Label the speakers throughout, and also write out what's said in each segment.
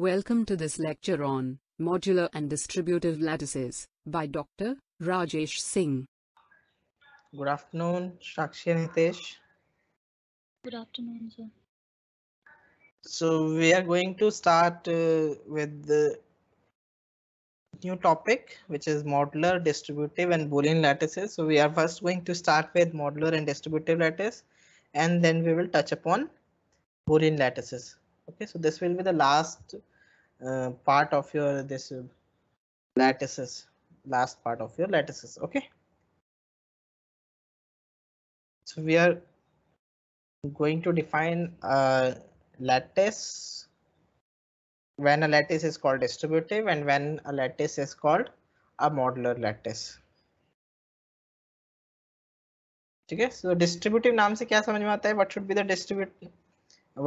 Speaker 1: Welcome to this lecture on modular and distributive lattices by Dr. Rajesh Singh.
Speaker 2: Good afternoon, Shakshi and Hitesh.
Speaker 3: Good afternoon, sir.
Speaker 2: So we are going to start uh, with the new topic, which is modular, distributive and Boolean lattices. So we are first going to start with modular and distributive lattice, and then we will touch upon Boolean lattices. Okay, so this will be the last uh, part of your this uh, lattices, last part of your lattices. Okay. So we are going to define a lattice when a lattice is called distributive and when a lattice is called a modular lattice. ठीक है so distributive नाम से क्या समझ में आता है what should be the distribute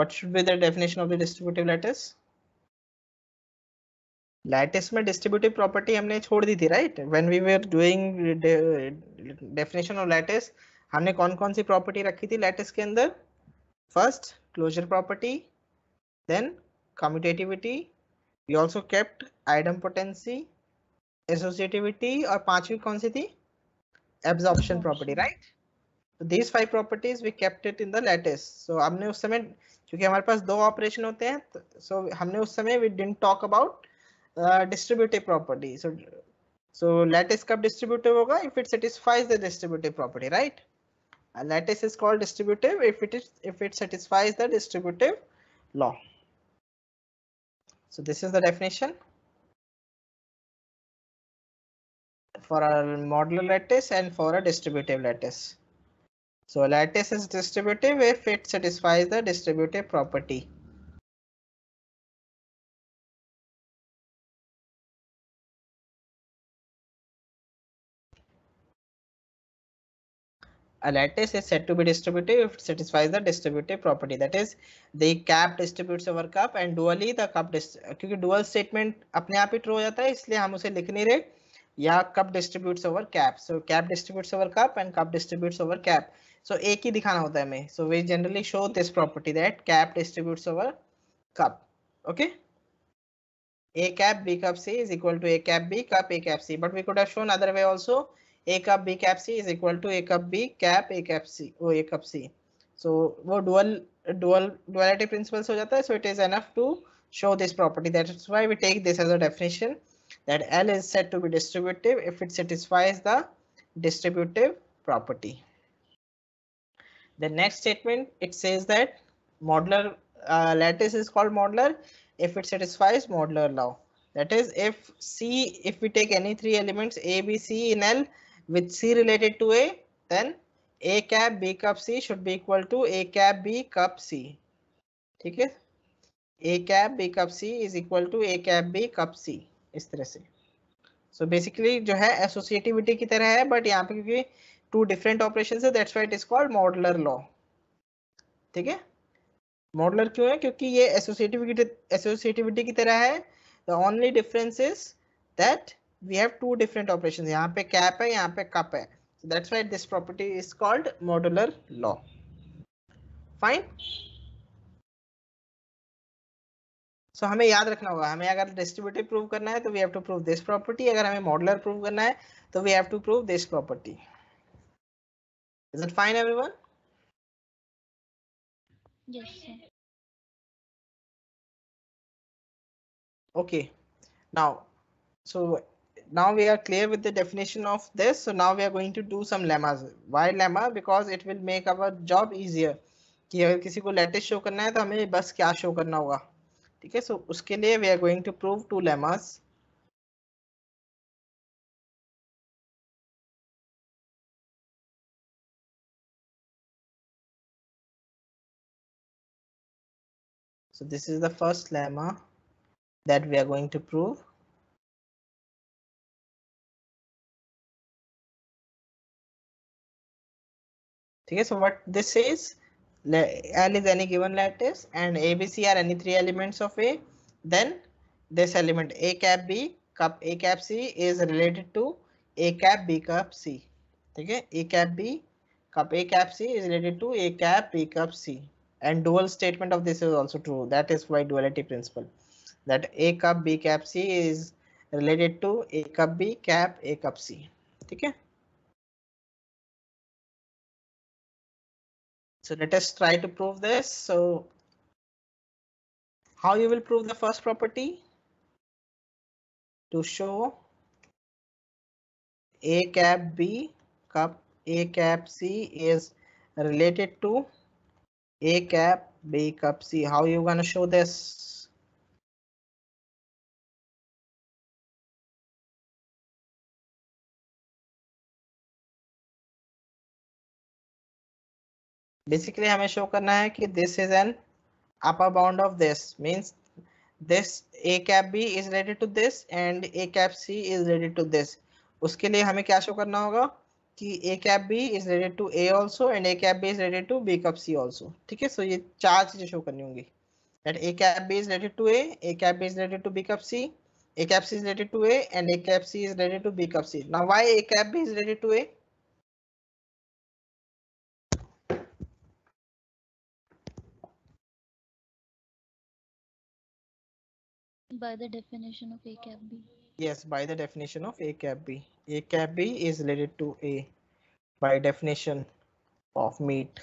Speaker 2: what should be the definition of the distributive lattice lattice में डिस्ट्रीब्यूटिव प्रॉपर्टी हमने छोड़ दी थी right when we were doing definition of lattice हमने कौन कौन सी प्रॉपर्टी रखी थी लैटिस के अंदर? First closure property then commutativity we also kept idempotency associativity और पांचवी कौन सी थी? Absorption property right these five properties we kept it in the lattice so हमने उस समय क्योंकि हमारे पास दो ऑपरेशन होते हैं सो so हमने उस समय we didn't talk about Uh, distributive property. So, so lattice cup distributive if it satisfies the distributive property, right? A lattice is called distributive if it is if it satisfies the distributive law. So this is the definition for a modular lattice and for a distributive lattice. So a lattice is distributive if it satisfies the distributive property. A lattice is said to be distributive if it satisfies the distributive property that is the cap distributes over cup and dually the cup क्योंकि dual statement अपने आप ही true हो जाता है इसलिए हम उसे लिख नहीं रहे या cup distributes over cap so cap distributes over cup and cup distributes over cap so एक ही दिखाना होता है हमें so we generally show this property that cap distributes over cup okay a cap b cup c is equal to a cap b cup a cap c but we could have shown other way also a cup b cap c is equal to a cup b cap a cap c O a cup c so वो dual dual duality principles हो जाता है so it is enough to show this property that's why we take this as a definition that L is said to be distributive if it satisfies the distributive property the next statement it says that modular uh, lattice is called modular if it satisfies modular law that is if c if we take any three elements a b c in l with C related to A, then A cap B cup C should be equal to A cap B cup C. ठीक है A cap B cup C is equal to A cap B cup C इस तरह से so basically जो है associativity की तरह है but यहाँ पे क्योंकि two different operations है that's why it is called modular law ठीक है modular क्यों है क्योंकि ये associativity associativity की तरह है the only difference is that we have two different operations यहाँ पे cap है यहाँ पे cup है so that's why this property is called modular law fine so हमें याद रखना होगा हमें अगर distributive prove करना है तो we have to prove this property अगर हमें modular prove करना है तो we have to prove this property is it fine everyone
Speaker 3: Yes, sir.
Speaker 2: okay now so now we are clear with the definition of this so now we are going to do some lemmas why lemma because it will make our job easier कि अगर किसी को lattice show करना है तो हमें बस क्या शो करना होगा ठीक है सो उसके लिए we are going to prove two lemmas So this is the first lemma that we are going to prove. Okay, so what this is, L is any given lattice and ABC are any three elements of A, then this element A cap B cup A cap C is related to A cap B cup C. Okay, A cap B cup A cap C is related to A cap B cup C and dual statement of this is also true. That is why duality principle. that a cup b cap c is related to a cup b cap a cup c ठीक so let us try to prove this. So how you will prove the first property? To show a cap b cup a cap c is related to a cap b cup c. How you gonna show this basically हमें show करना है कि this is an upper bound of this means this a cap b is related to this and a cap c is related to this उसके लिए हमें क्या show करना होगा कि a cap b is related to a also and a cap b is related to b cap c also ठीक है so ये चार चीज़ें शो करनी होंगी that a cap b is related to a a cap b is related to b cap c a cap c is related to a and a cap c is related to b cap c now why a cap b is related to a
Speaker 3: By the definition of A cap B.
Speaker 2: Yes, by the definition of A cap B. A cap B is related to A by definition of meet.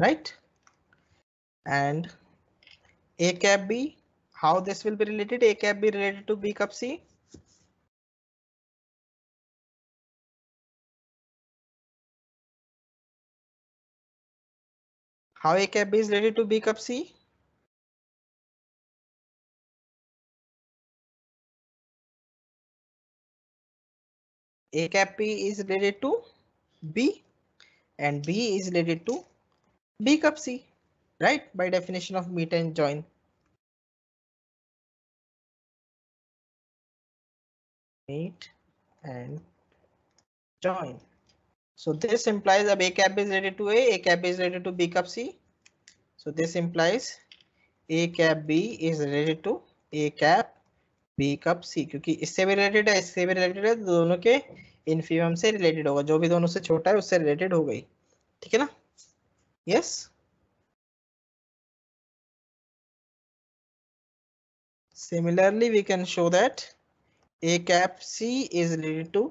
Speaker 2: Right? And A cap B, how this will be related? A cap B related to B cup C? How A cap B is related to B cup C? A cap B is related to B and B is related to B cup C, right? By definition of meet and join. Meet and join. So this implies that A cap is related to A, A cap is related to B cup C. So this implies A cap B is related to A cap B cup C क्योंकि इससे भी related है, इससे भी related है, दोनों के इन्फीवियम से रिलेटेड होगा। जो भी दोनों से छोटा है, उससे रिलेटेड हो गई। ठीक है ना? Yes similarly we can show that A cap C is related to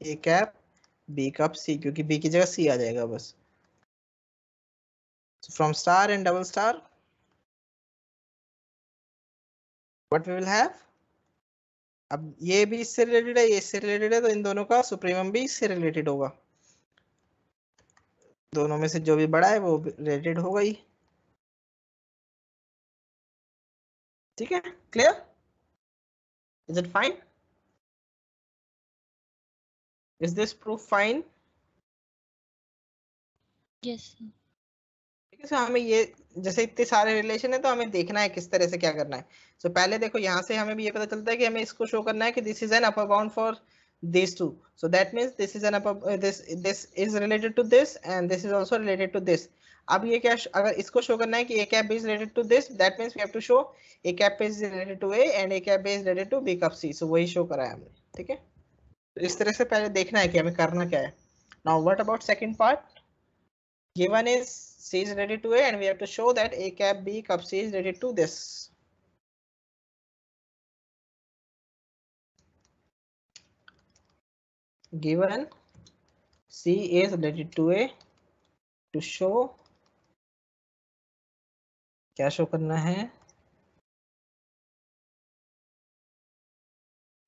Speaker 2: A cap B cup C क्योंकि बी की जगह सी आ जाएगा बस। From star and double star what we will have अब ये भी इससे रिलेटेड है, ये इससे रिलेटेड है तो इन दोनों का सुप्रीमम भी इससे रिलेटेड होगा। दोनों में से जो भी बड़ा है, वो रिलेटेड होगा ही। ठीक है? Clear is it fine is
Speaker 3: this proof
Speaker 2: fine है सो हमें ये जैसे इतने सारे रिलेशन है तो हमें देखना है किस तरह से क्या करना है। सो so, पहले देखो यहाँ से हमें भी ये पता चलता है कि हमें इसको शो करना है कि this is an upper bound for this two so that means this is an upper this this is related to this and this is also related to this अब ये क्या अगर इसको शो करना है कि A cap is related to this that means we have to show A cap is related to A and A cap is related to B cup C so वही show करा है हमने ठीक है? तो इस तरह से पहले देखना है कि हमें करना क्या है। Now what about second part given is C is related to A and we have to show that A cap B cup C is related to this. Given C is related to A to show क्या show करना है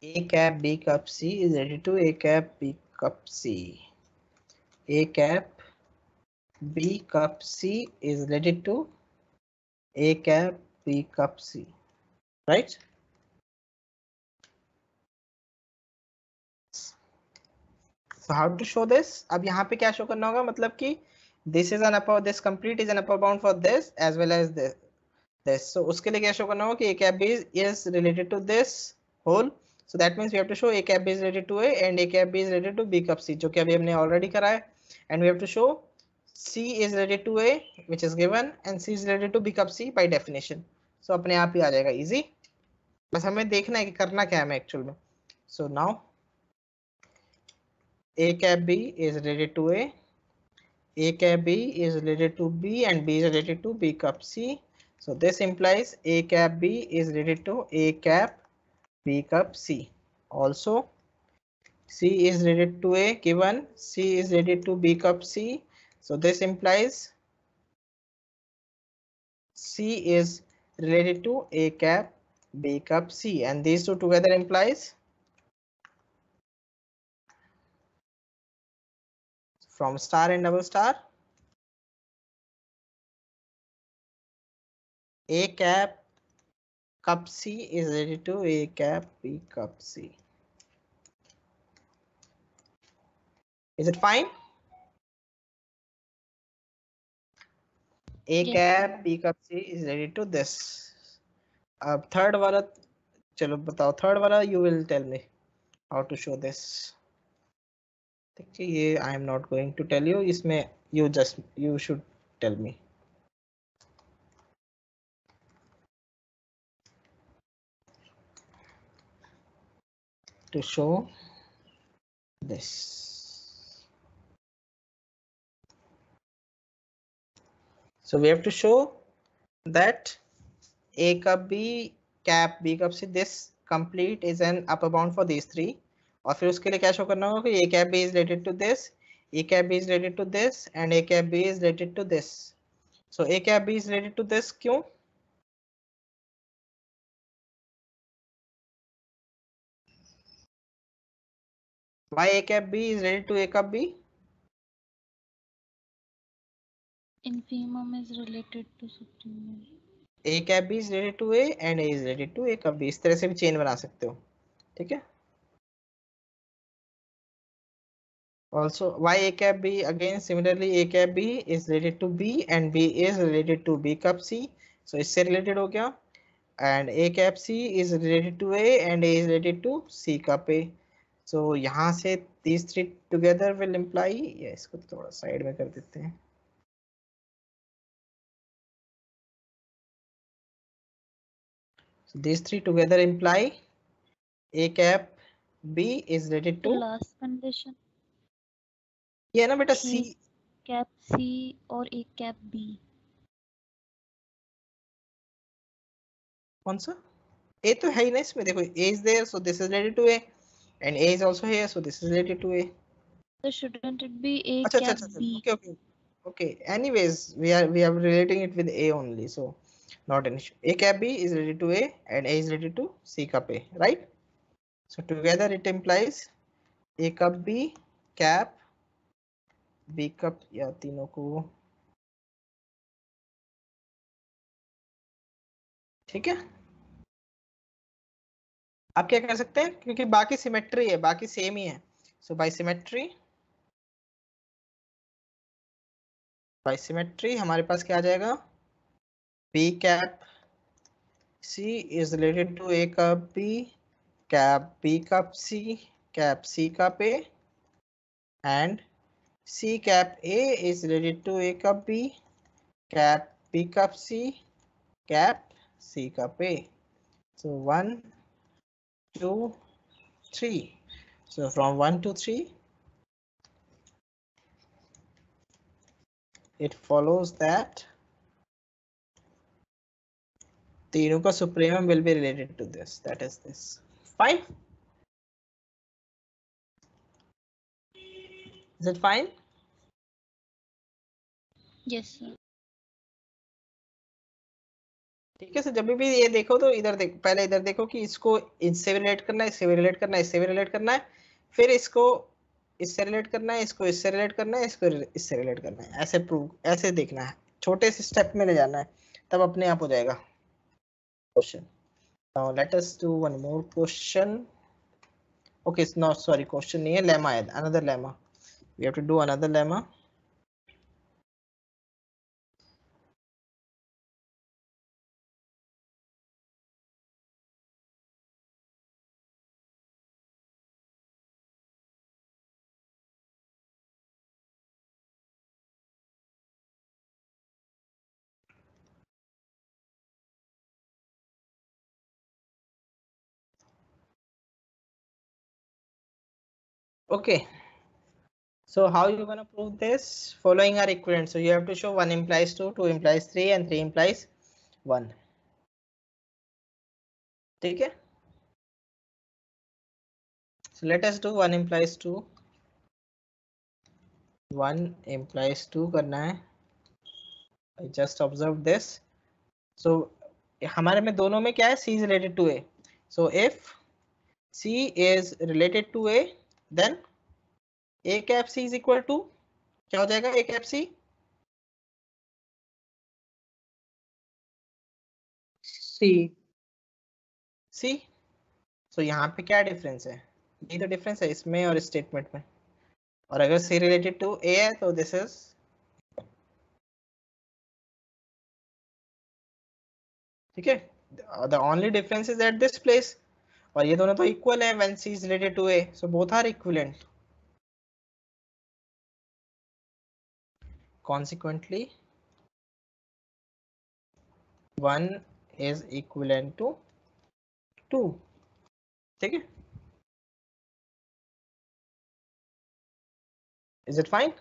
Speaker 2: A cap B cup C is related to A cap B cup C. A cap B cup C is related to A cap B cup C, right? So how to show this? अब यहाँ पे क्या show करना होगा मतलब कि this is an upper this complete is an upper bound for this as well as this this so उसके लिए क्या show करना होगा कि A cap B is, is related to this whole so that means we have to show A cap B is related to A and A cap B is related to B cup C जो कि अभी हमने already करा है and we have to show C is related to A which is given and C is related to B cup C by definition. So अपने आप ही आ जाएगा easy. बस हमें देखना है कि करना क्या है हमें actual में. So now A cap B is related to A. A cap B is related to B and B is related to B cup C. So this implies A cap B is related to A cap B cup C. Also, C is related to A given C is related to B cup C. so this implies C is related to A cap B cup C and these two together implies from star and double star A cap cup C is related to A cap B cup C. Is it fine? A cap pickup C is ready to this अब third वाला चलो बताओ third वाला you will tell me how to show this ये I am not going to tell you इसमें you just you should tell me to show this So we have to show that A cup B cap B cup C this complete is an upper bound for these three और फिर उसके लिए क्या show करना होगा कि A cap B is related to this, A cap B is related to this and A cap B is related to this. So A cap B is related to this क्यों? Why A cap B is related to A cup B?
Speaker 3: Infimum is related to supremum.
Speaker 2: A cap B is related to A and A is related to A cup B. इस तरह से भी chain बना सकते हो ठीक है Also, why A cap B again similarly A cap B is related to B and B is related to B cup C. So इससे related हो गया and A cap C is related to A and A is related to C cup A. So यहाँ से these three together will imply या इसको थोड़ा side में कर देते हैं So these three together imply A cap B is related
Speaker 3: The
Speaker 2: to
Speaker 3: last condition
Speaker 2: ये है ना बेटा
Speaker 3: is
Speaker 2: C
Speaker 3: cap C or A cap B.
Speaker 2: कौन सा A तो है ही ना इसमें देखो A is there so this is related to A and A is also here so this is related to A
Speaker 3: So shouldn't it be A
Speaker 2: अच्छा अच्छा
Speaker 3: cap
Speaker 2: अच्छा अच्छा,
Speaker 3: B?
Speaker 2: okay okay okay anyways we are we are relating it with A only so Not an issue A cap B is related to A and A is related to C cup A right so together it implies A cup B cap B cup या तीनों को ठीक है आप क्या कर सकते हैं क्योंकि बाकी सिमेट्री है बाकी सेम ही है so by symmetry by symmetry हमारे पास क्या आ जाएगा P cap C is related to A cup B, cap B cup C, cap C cup A, and C cap A is related to A cup B, cap B cup C, cap C cup A. So 1, 2, 3. So from 1 to 3, it follows that तीनों का supremum will be related to this. That is this. Fine. Is it fine?
Speaker 3: Yes, sir.
Speaker 2: ठीक है sir जब भी ये देखो तो इधर देखो पहले इधर देखो कि इसको इससे भी रिलेट करना है इससे भी रिलेट करना है इससे भी रिलेट करना है फिर इसको इससे रिलेट करना है इसको इससे रिलेट करना है इसको इससे रिलेट करना है ऐसे प्रूव ऐसे देखना है छोटे से स्टेप में ले जाना है तब अपने आप हो जाएगा question. Now let us do one more question. Okay, it's not sorry, question here, lemma, another lemma. We have to do another lemma. Okay. So how you gonna prove this? Following are equivalent. So you have to show one implies two, two implies three, and three implies one ठीक है so let us do one implies two one implies two करना है I just observe this so हमारे में दोनों में क्या है C is related to A so if C is related to A then A cap C is equal to क्या हो जाएगा? A cap C
Speaker 4: C
Speaker 2: C? So यहाँ पे क्या डिफरेंस है? यही तो डिफरेंस है इसमें और स्टेटमेंट में। और अगर सी रिलेटेड टू ए है तो दिस इज़ ठीक है? The only difference is at this place और ये दोनों तो इक्वल है when C is related to A so both are equivalent consequently one is equivalent to two ठीक है? Is it fine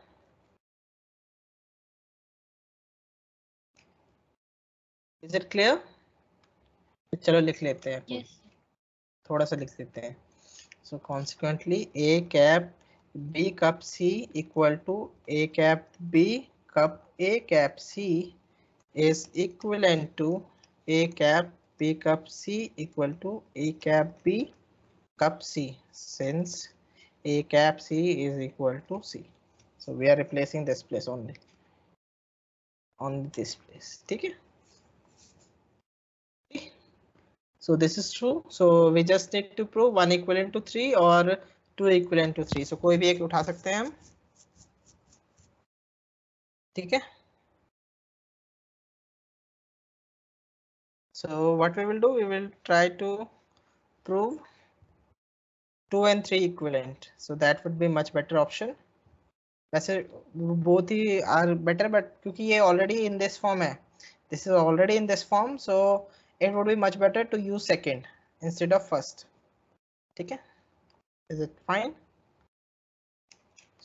Speaker 2: is it clear चलो लिख लेते हैं।
Speaker 3: Yes.
Speaker 2: थोड़ा सा लिख लेते हैं so consequently a cap b cup c equal to a cap b cup a cap c is equivalent to a cap b cup c equal to a cap b cup c since a cap c is equal to c so we are replacing this place only on this place ठीक है so this is true so we just need to prove one equivalent to three or two equivalent to three so कोई भी एक उठा सकते हैं हम ठीक है so what we will do we will try to prove two and three equivalent so that would be much better option वैसे both he are better but क्योंकि ये already in this form है this is already in this form so it would be much better to use second instead of first ठीक है is it fine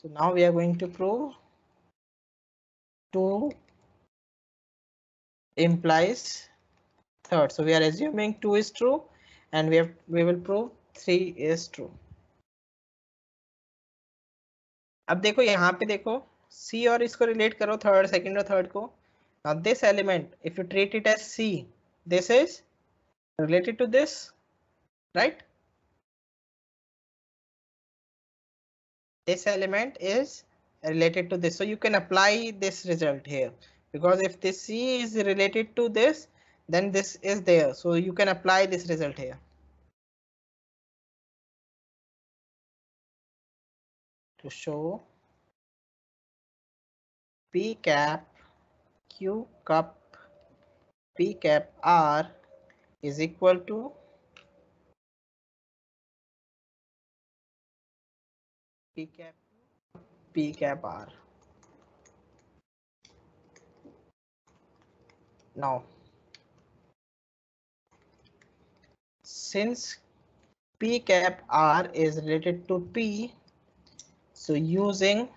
Speaker 2: so now we are going to prove two implies third so we are assuming two is true and we have we will prove three is true अब देखो यहाँ पे देखो C और इसको relate करो third second और third को now this element if you treat it as C this is related to this right? This element is related to this. So you can apply this result here. Because if this c is related to this then this is there. So you can apply this result here. To show p cap q cup p cap r is equal to p cap p cap r. Now since p cap r is related to p so using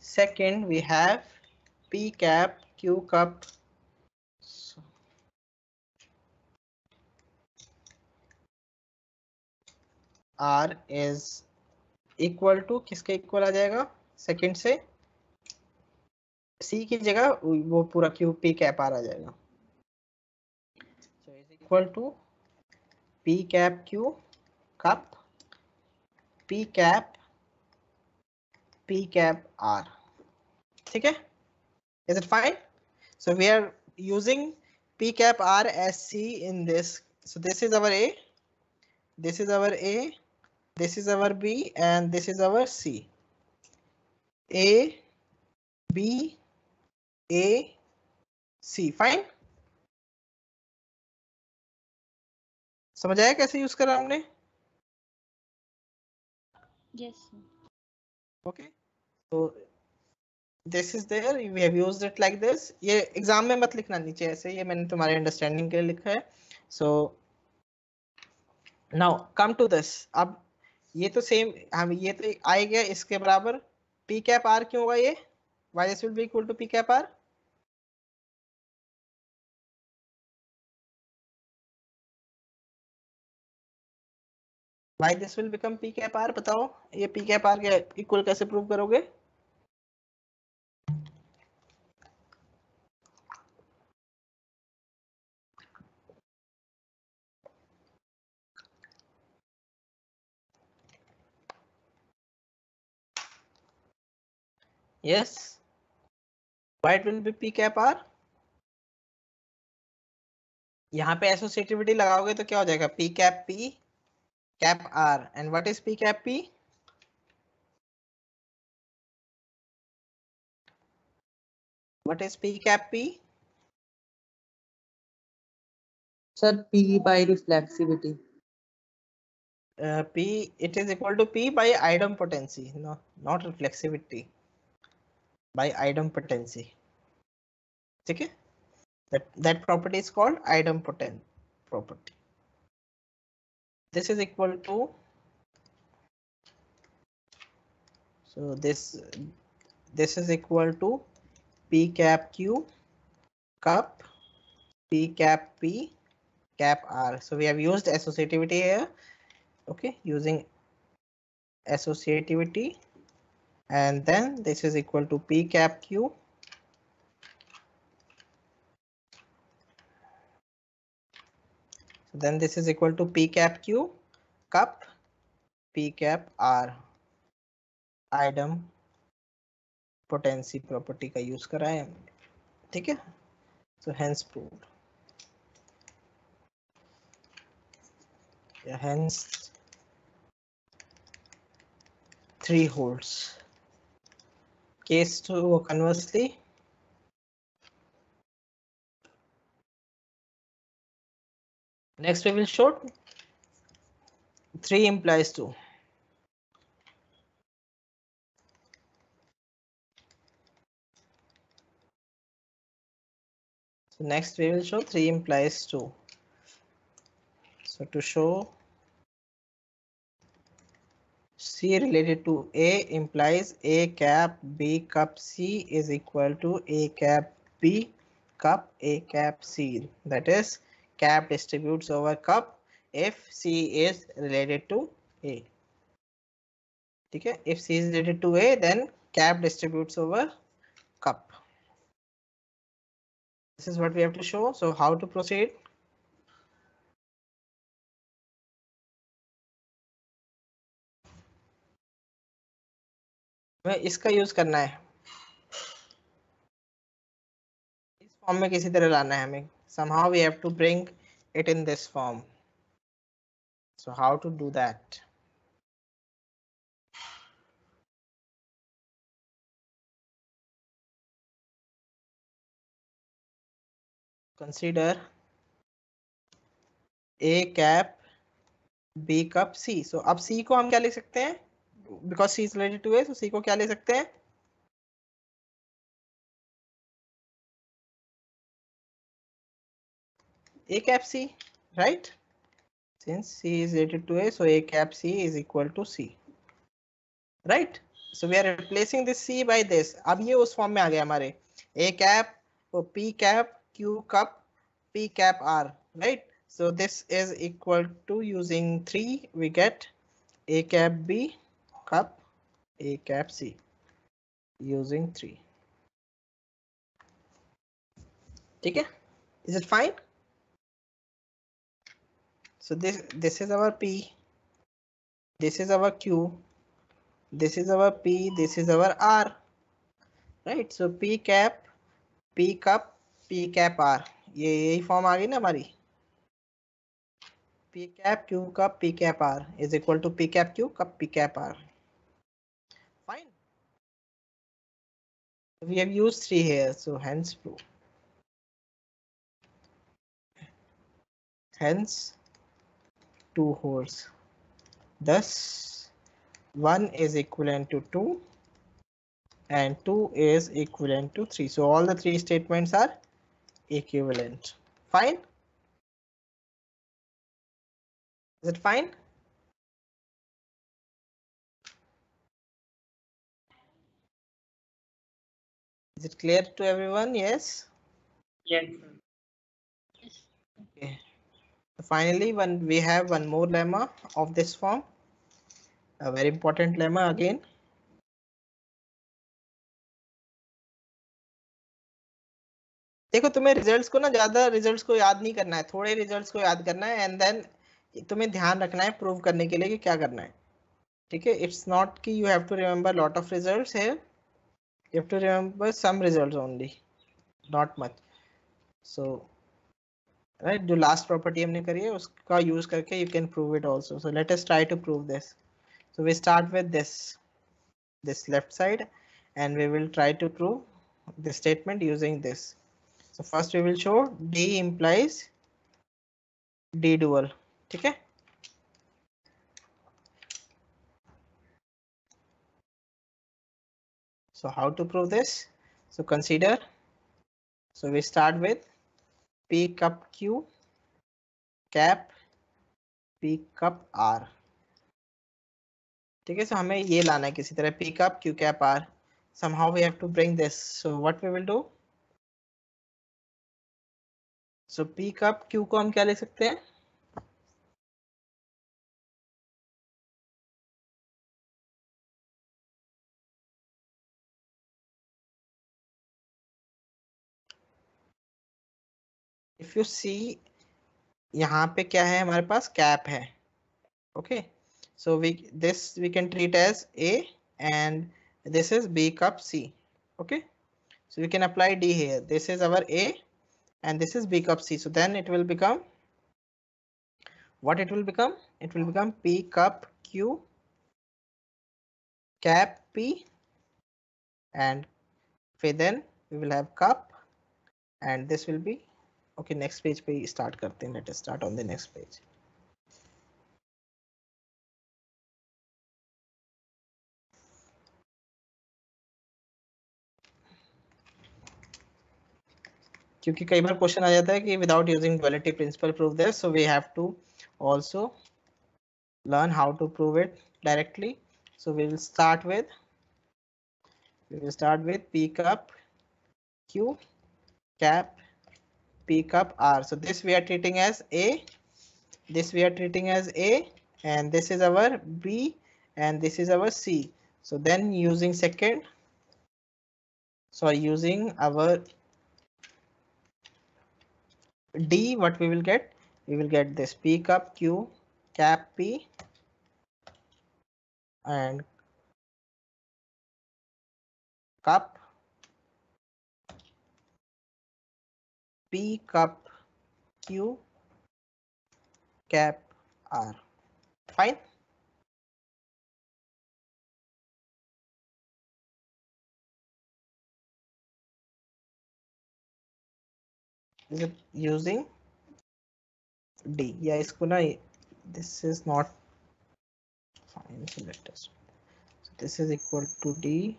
Speaker 2: second we have p cap q cup R as equal to किसके equal आ जाएगा? Second से C की जगह वो पूरा Q P cap R आ जाएगा। Equal to P cap Q cup P cap P cap R ठीक है? Is it fine so we are using P cap R S C in this so this is our A this is our A this is our b and this is our c a b a c fine समझ आया कैसे use करा हमने
Speaker 3: Yes.
Speaker 2: okay so this is there we have used it like this ये exam में मत लिखना नीचे ऐसे ये मैंने तुम्हारे अंडरस्टैंडिंग के लिए लिखा है so now come to this अब ये तो सेम हम हाँ, ये तो आई गया इसके बराबर। पी कैप आर क्यों होगा ये? Why S will be equal to P cap R why this will become P cap R बताओ। ये पी कैप आर के इक्वल कैसे प्रूव करोगे? Yes why it will be p cap r यहाँ पे एसोसिएटिविटी लगाओगे तो क्या हो जाएगा p cap p cap r and what is p cap p what is p cap p
Speaker 4: Sir, P by reflexivity.
Speaker 2: uh, p it is equal to p by idempotency no not reflexivity by idempotency. Okay, that that property is called idempotent property. This is equal to so this this is equal to p cap q cup p cap p cap r. So we have used associativity here. Okay, using associativity and then this is equal to p cap q so then this is equal to p cap q cup p cap r idem potency property का use करा है हमने ठीक है so hence proved yeah, hence three holes case two conversely next we will show three implies two so next we will show three implies two so to show C related to A implies A cap B cup C is equal to A cap B cup A cap C. That is cap distributes over cup if C is related to A. Okay, if C is related to A, then cap distributes over cup. This is what we have to show. So how to proceed? हमें इसका use करना है। इस form में किसी तरह लाना है हमें। Somehow we have to bring it in this form so how to do that consider a cap b cup c. So ab c ko hum kya likh sakte hain because C is related to A, so C को क्या ले सकते हैं A cap C, right? Since C is related to A, so A cap C is equal to C, right? So we are replacing this C by this. अब ये उस form में आ गया हमारे A cap, so P cap, Q cup, P cap R, right? So this is equal to using 3, we get A cap B cup A cap C using 3. ठीक है? Is it fine? So this this is our P. This is our Q. This is our P. This is our R. Right? So P cap, P cup, P cap R. ये यही form आ गई ना हमारी P cap Q cup P cap R is equal to P cap Q cup P cap R. We have used three here, so hence proof. Hence two holes. Thus one is equivalent to two and two is equivalent to three. So all the three statements are equivalent. Fine. Is it fine? Is it clear to everyone? Yes.
Speaker 4: Yes.
Speaker 2: Okay. Finally, when we have one more lemma of this form, a very important lemma again देखो तुम्हें results को ना ज़्यादा results को याद नहीं करना है थोड़े रिजल्ट्स को याद करना है एंड देन तुम्हें ध्यान रखना है प्रूव करने के लिए कि क्या करना है ठीक है इट्स नॉट कि you have to remember lot of results है you have to remember some results only not much so right जो लास्ट प्रॉपर्टी हमने करी है उसका यूज करके you can prove it also so let us try to prove this so we start with this this left side and we will try to prove the statement using this so first we will show d implies d dual ठीक है So how to prove this so consider so we start with p cup q cap p cup r ठीक है so हमें ये लाना है किसी तरह pick up Q cap R somehow we have to bring this so what we will do so pick up q को हम क्या ले सकते हैं इफ़ यू सी यहाँ पे क्या है हमारे पास? कैप है। Okay so we this we can treat as A and this is B cup C okay so we can apply D here this is our A and this is B cup C so then it will become what it will become it will become P cup Q cap P and फिर then we will have cup and this will be okay next page पे start करते हैं let start on the next page क्योंकि कई बार question आ जाता है कि without using validity principle prove that so we have to also learn how to prove it directly so we will start with we will start with pick up Q cap p cup r so this we are treating as a this we are treating as a and this is our b and this is our c. So then using second sorry using our d what we will get? We will get this p cup q cap p and cup P cup Q cap R. Fine. Is it using D? Yeah, it's gonna. This is not fine. So let us. So this is equal to D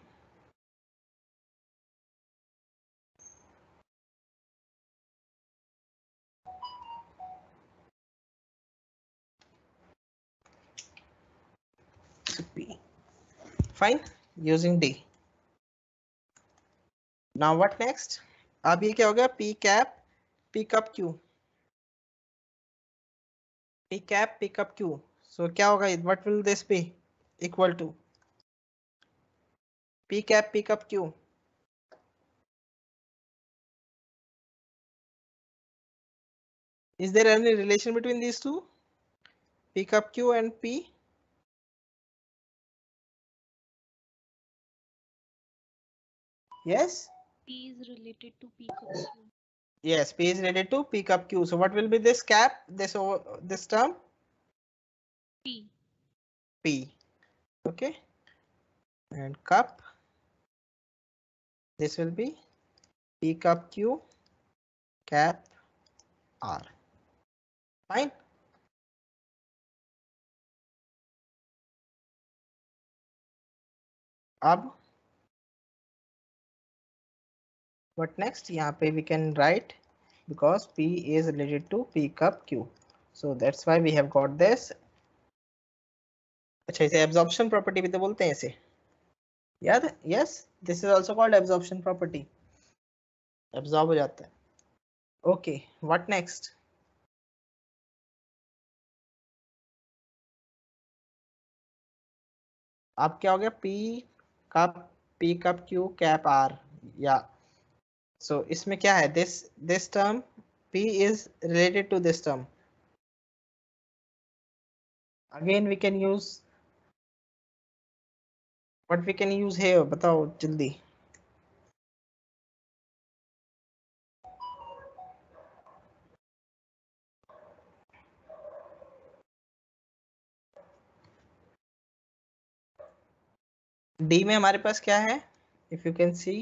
Speaker 2: p fine using d now what next अब ये क्या हो गया pick up q p cap pick up q so क्या what will this be equal to p cap pick up q is there any relation between these two pick up q and p yes
Speaker 3: P is related to P cup Q.
Speaker 2: Yes, P is related to P cup Q. So what will be this cap, this over this term?
Speaker 3: P.
Speaker 2: P. Okay. And cup. This will be P cup Q cap R. Fine. अब what next यहाँ पे we can write because p is related to p cup q so that's why we have got this अच्छा इसे absorption property भी तो बोलते हैं इसे याद है yes this is also called absorption property absorb हो जाता है okay what next अब क्या हो गया p cup p cup q cap r या सो इसमें क्या है? This this term P is related to this term again we can use what we can use है बताओ जल्दी डी में हमारे पास क्या है? If you can see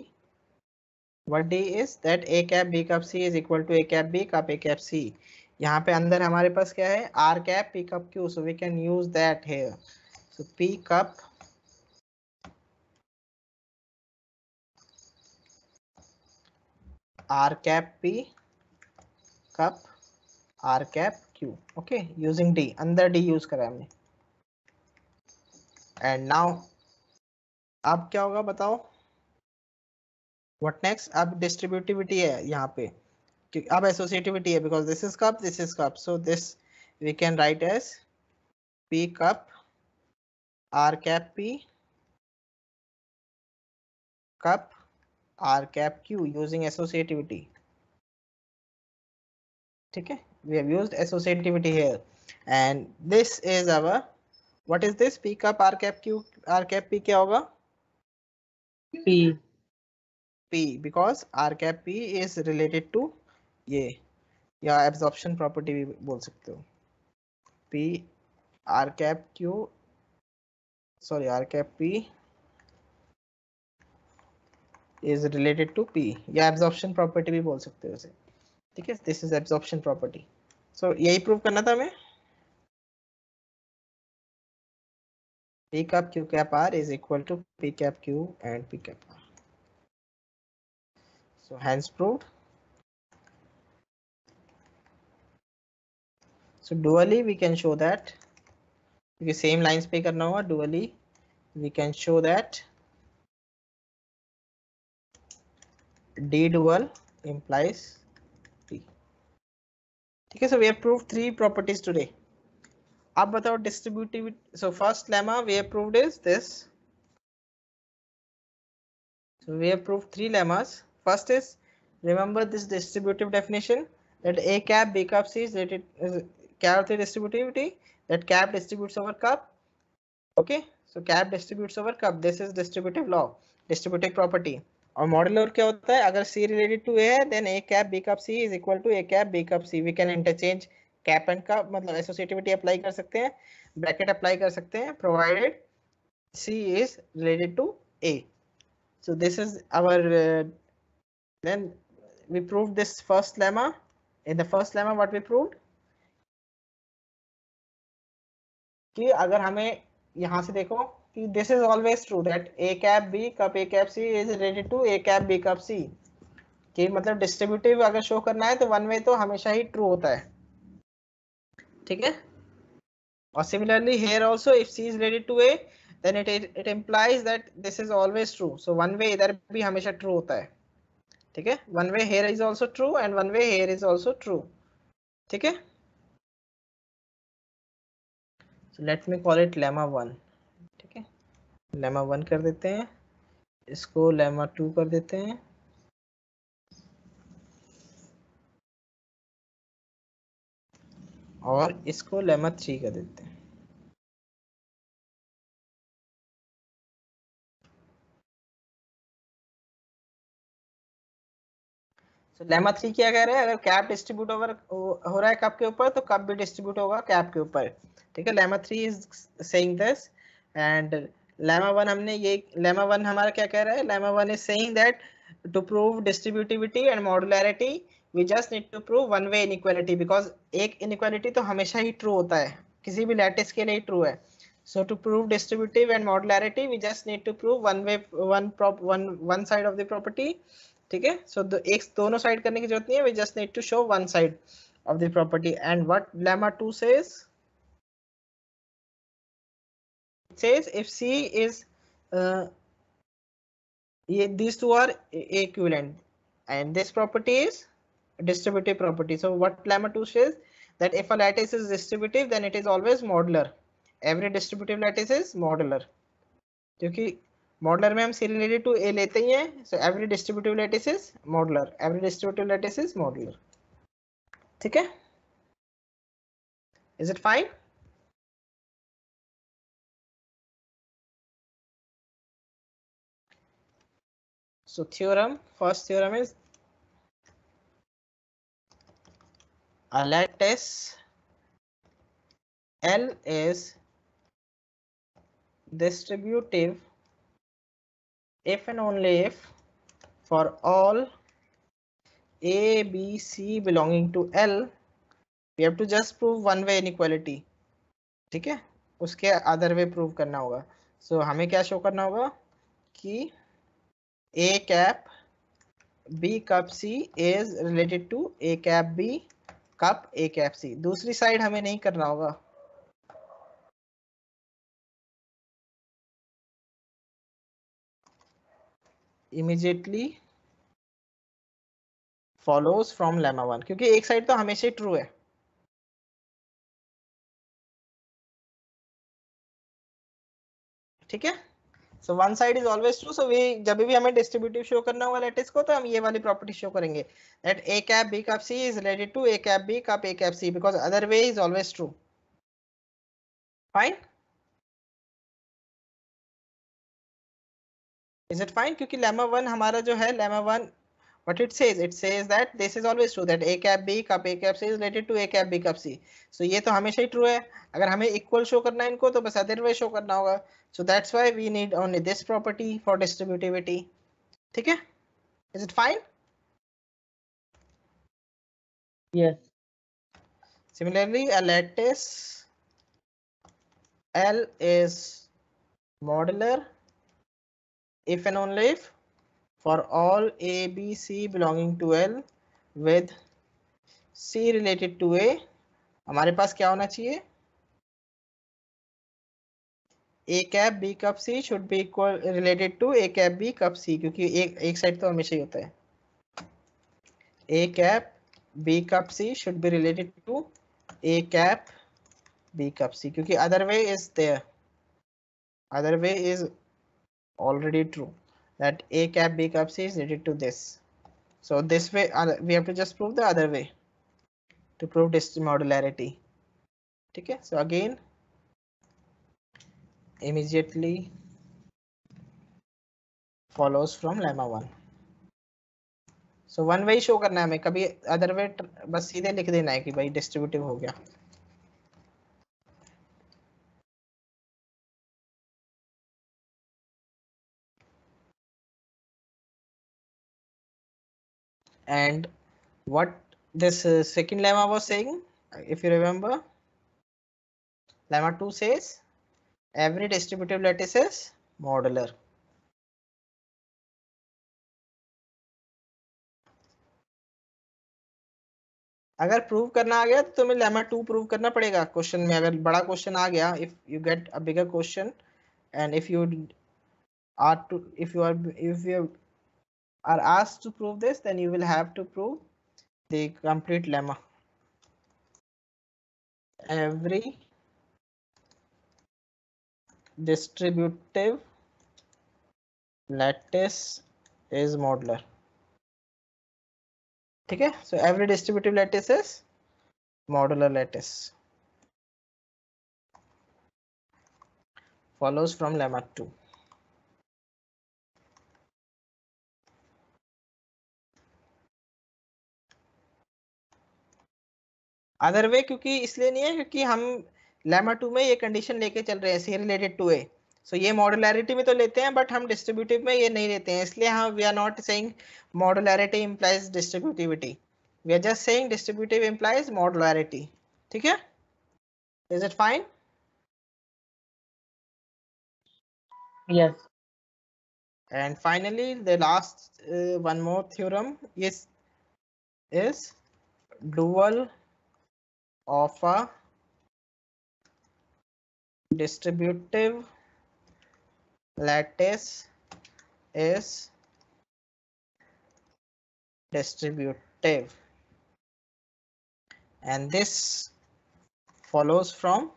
Speaker 2: what d is that a cap b cap c is equal to a cap b cap a cap c यहाँ पे अंदर हमारे पास क्या है r cap p cap q so we can use that here so p cap r cap p cap r cap q okay using d अंदर d use करा हमने and now अब क्या होगा बताओ what next अब distributivity है यहाँ पे अब associativity है because this is cup this is cup so this we can write as p cup r cap p cup r cap q using associativity ठीक है we have used associativity here and this is our what is this p cup r cap q r cap p क्या होगा
Speaker 4: P.
Speaker 2: P because R cap P is related to ये या absorption property भी बोल सकते हो P R cap Q sorry R cap P is related to P या absorption property भी बोल सकते हो इसे ठीक है this is absorption property so यही prove करना था हमें P cap Q cap R is equal to P cap Q and P cap R so hence proved so dually we can show that क्योंकि same lines पे करना होगा dually we can show that d dual implies p ठीक है so we have proved three properties today अब बताओ distributive so first lemma we have proved is this so we have proved three lemmas First is remember this distributive definition that A cap B cap C is related is cap the distributivity that cap distributes over cup. Okay, so cap distributes over cup. This is distributive law, distributive property. और modular क्या होता है अगर C related to A है then A cap B cap C is equal to A cap B cap C. We can interchange cap and cup मतलब associativity apply कर सकते हैं bracket apply कर सकते हैं provided C is related to A. So this is our uh, then we proved this first lemma in the first lemma what we proved कि अगर हमें यहाँ से देखो कि this is always true that a cap b cup a cap c is related to a cap b cup c कि मतलब distributive अगर शो करना है तो वन वे तो हमेशा ही ट्रू होता है ठीक है और similarly here also if c is related to a then it it implies that this is always true so one way इधर भी हमेशा ट्रू होता है ठीक है? One way here is also true and one way here is also true ठीक है? Let me call it lemma one ठीक है? लेमा वन कर देते हैं। इसको लेमा टू कर देते हैं। और इसको लेमा थ्री कर देते हैं। तो लेमा थ्री क्या कह रहे हैं अगर कैप डिस्ट्रीब्यूट ओवर हो रहा है कप के ऊपर तो कप भी डिस्ट्रीब्यूट होगा कैप के ऊपर ठीक है lemma three is saying this and lemma one हमने ये लेमा वन हमारा क्या कह रहा है lemma one is saying that to prove distributivity and modularity we just need to prove one way inequality because एक इनइक्वालिटी तो हमेशा ही ट्रू होता है किसी भी लैटिस के लिए ट्रू है distributive and modularity, we just need to prove one way, one prop, one one side of the property. ठीक है? सो एक, दोनों साइड करने की ज़रूरत नहीं है। We just need to show one side of the property and what lemma two says says if C is ये this two are equivalent and this property is distributive property so what lemma two says that if a lattice is distributive then it is always modular every distributive lattice is modular क्योंकि modular में हम C related to A लेते ही हैं so every distributive lattice is modular every distributive lattice is modular ठीक है? Is it fine So theorem, first theorem is a lattice L distributive if and only if for all A, B, C belonging to L, we have to just prove one way inequality. ठीक है उसके other way prove करना होगा सो so, हमें क्या show करना होगा कि a cap b cup c is related to a cap b cup a cap c दूसरी साइड हमें नहीं करना होगा immediately follows from lemma one क्योंकि एक साइड तो हमेशा ही ट्रू है। ठीक है? So one side is always true so we जब भी हमें डिस्ट्रीब्यूटिव शो करना होगा लेटेस्ट को तो हम ये वाली प्रॉपर्टी शो करेंगे। That a cap b cap c is related to a cap b cap a cap c because other way is always true fine? Is it fine क्योंकि lemma one हमारा जो है lemma one what it says it says that this is always true that a cap b cap a cap c is related to a cap b cap c so ये तो हमेशा ही true है अगर हमें equal show करना है इनको तो बस way show करना होगा so that's why we need only this property for distributivity ठीक है is it fine
Speaker 4: yes
Speaker 2: similarly a lattice L is modular if and only if for all A, B, C belonging to L with C related to A हमारे पास क्या होना चाहिए A cap B cup C should be equal related to A cap B cup C क्योंकि एक एक side तो हमेशा ही होता है A cap B cup C should be related to A cap B cup C क्योंकि other way is there other way is already true that a cap b cap c is related to this so this way uh, we have to just prove the other way to prove this modularity okay so again immediately follows from lemma 1 so one way show करना है हमें कभी other way बस सीधे लिख देना है कि भाई distributive हो गया and what this uh, second lemma was saying if you remember lemma 2 says every distributive lattice is modular अगर प्रूव करना आ गया तो तुम्हें लेमा टू प्रूव करना पड़ेगा क्वेश्चन में अगर बड़ा क्वेश्चन आ गया if you get a bigger question and if you are to if you are if you are asked to prove this, then you will have to prove the complete lemma. Every distributive lattice is modular. Okay, so every distributive lattice is modular lattice. Follows from lemma 2. Other way क्योंकि इसलिए नहीं है क्योंकि हम lemma two में ये condition लेके चल रहे हैं C related to A so ये मॉडुलैरिटी में तो लेते हैं बट हम डिस्ट्रीब्यूटिव में ये नहीं लेते हैं। इसलिए हम we are not saying modularity implies distributivity we are just saying distributive implies modularity ठीक है? Is it fine
Speaker 4: yes.
Speaker 2: And finally the last uh, one more theorem is is dual of a distributive lattice is distributive and this follows from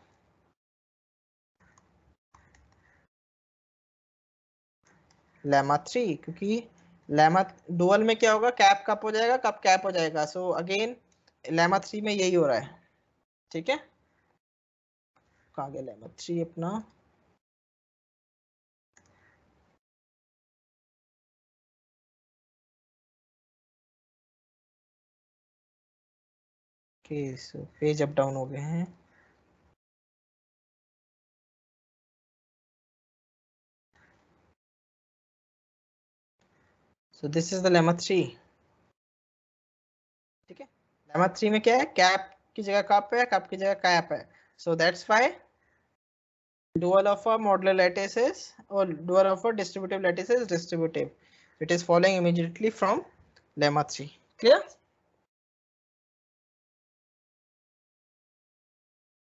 Speaker 2: lemma three क्योंकि lemma dual में क्या होगा cap cup हो जाएगा cup cap हो जाएगा so again lemma three में यही हो रहा है ठीक है? गया लेमा थ्री अपना। Okay so page up down हो गए हैं। So, this is the lemma 3 ठीक है? lemma 3 में क्या है? कैप की जगह कप है कप की जगह कैप है so that's why dual of a modular lattice is or dual of a distributive lattice is distributive it is following immediately from lemma 3 clear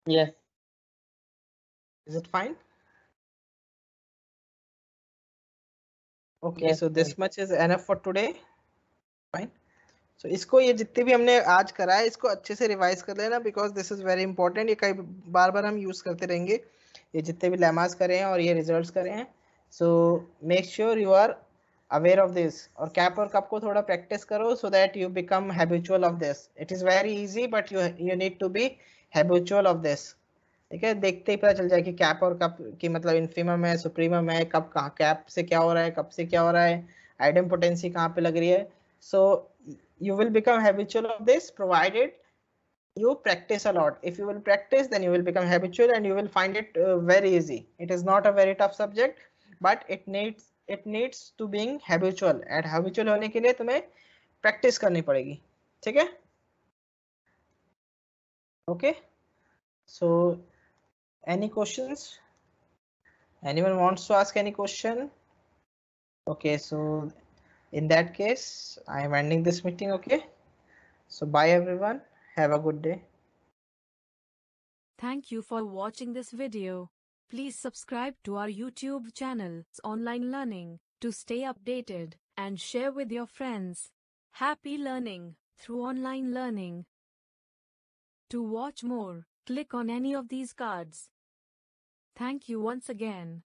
Speaker 4: Yes.
Speaker 2: is it fine okay
Speaker 4: Yes,
Speaker 2: so this
Speaker 4: fine.
Speaker 2: much is enough for today fine So इसको ये जितने भी हमने आज करा है, इसको अच्छे से रिवाइज कर लेना because this is very important ये कई बार बार हम यूज़ करते रहेंगे। ये जितने भी लेमास करे हैं और ये रिज़ल्ट करे। हैं so make sure you are aware of this और कैप और कप को थोड़ा प्रैक्टिस करो so that you become habitual of this it is very easy but you you need to be habitual of this ठीक है? देखते ही पता चल जाए कि कैप और कप की मतलब इन्फीमम है सुप्रीमम है, कब कहाँ कैप से क्या हो रहा है, कब से क्या हो रहा है आइडम पोटेंसी कहाँ पे लग रही है। सो you will become habitual of this provided you practice a lot if you will practice then you will become habitual and you will find it uh, very easy it is not a very tough subject but it needs it needs to being habitual and habitual होने के लिए तुम्हें practice करनी पड़ेगी ठीक है okay so any questions anyone wants to ask any question okay so in that case i am ending this meeting okay so bye everyone have a good day
Speaker 5: Thank you for watching this video. Please subscribe to our YouTube channel, Online Learning, to stay updated and share with your friends. Happy learning through online learning. To watch more, click on any of these cards. Thank you once again.